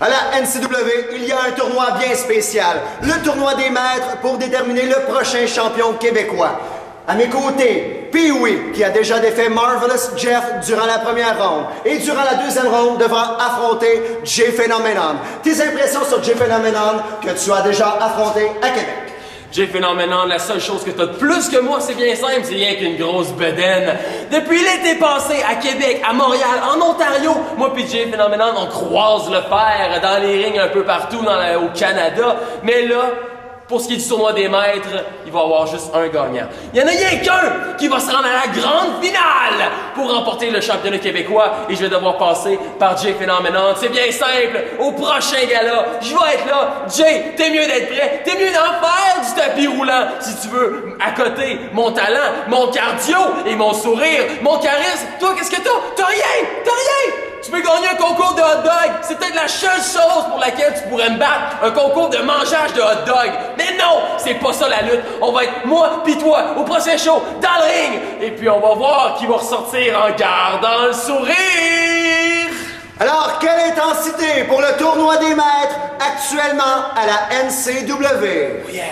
À la NCW, il y a un tournoi bien spécial, le tournoi des maîtres pour déterminer le prochain champion québécois. À mes côtés, Pee-Wee, qui a déjà défait Marvelous Jeff durant la première ronde, et durant la deuxième ronde devra affronter Jay Phenomenon. Tes impressions sur Jay Phenomenon que tu as déjà affronté à Québec? J'ai Phenomenon, la seule chose que t'as de plus que moi, c'est bien simple, c'est rien qu'une grosse bedaine. Depuis l'été passé, à Québec, à Montréal, en Ontario, moi pis Jay Phenomenon, on croise le fer dans les rings un peu partout dans au Canada. Mais là, pour ce qui est du tournoi des maîtres, il va y avoir juste un gagnant. Il y en a qu'un qui va se rendre à la grande finale pour remporter le championnat québécois et je vais devoir passer par Jay Phenomenon. C'est bien simple. Au prochain gala, je vais être là. Jay, t'es mieux d'être prêt. T'es mieux d'en faire du tapis roulant si tu veux. À côté, mon talent, mon cardio et mon sourire, mon charisme. Toi, qu'est-ce que t'as? T'as rien! T'as rien! Tu peux gagner un concours de hot dog. C'est peut-être la seule chose pour laquelle tu pourrais me battre. Un concours de mangeage de hot dog. Mais non, c'est pas ça la lutte. On va être moi pis toi au prochain show dans le ring. Et puis on va voir qui va ressortir en gardant le sourire. Alors, quelle intensité pour le tournoi des maîtres actuellement à la NCW? Yeah.